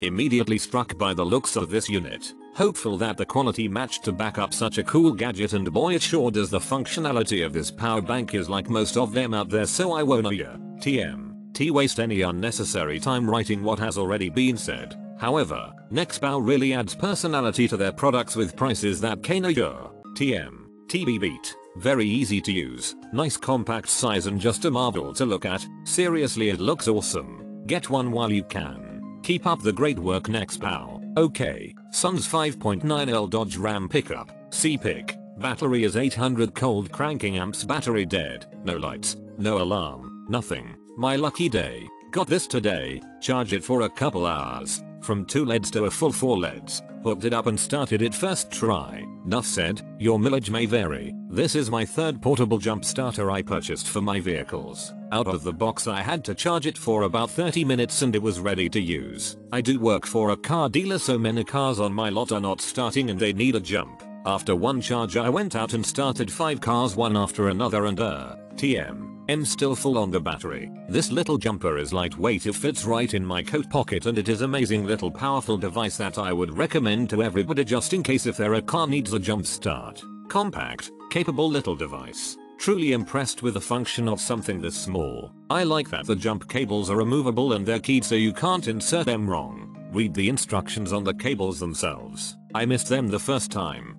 Immediately struck by the looks of this unit. Hopeful that the quality matched to back up such a cool gadget and boy it sure does the functionality of this power bank is like most of them out there so I won't. TM. T waste any unnecessary time writing what has already been said. However, NEXPOW really adds personality to their products with prices that can uh, ya. TM. TB beat. Very easy to use, nice compact size and just a marvel to look at, seriously it looks awesome. Get one while you can. Keep up the great work NEXPOW. Okay, Sun's 5.9L Dodge Ram pickup, C-Pick. Battery is 800 cold cranking amps battery dead, no lights, no alarm, nothing. My lucky day. Got this today, charge it for a couple hours, from 2 LEDs to a full 4 LEDs, hooked it up and started it first try. Nuff said, your mileage may vary. This is my third portable jump starter I purchased for my vehicles. Out of the box I had to charge it for about 30 minutes and it was ready to use. I do work for a car dealer so many cars on my lot are not starting and they need a jump. After one charge I went out and started 5 cars one after another and uh, TM. I'm still full on the battery. This little jumper is lightweight it fits right in my coat pocket and it is amazing little powerful device that I would recommend to everybody just in case if their car needs a jump start. Compact, capable little device. Truly impressed with the function of something this small. I like that the jump cables are removable and they're keyed so you can't insert them wrong. Read the instructions on the cables themselves. I missed them the first time.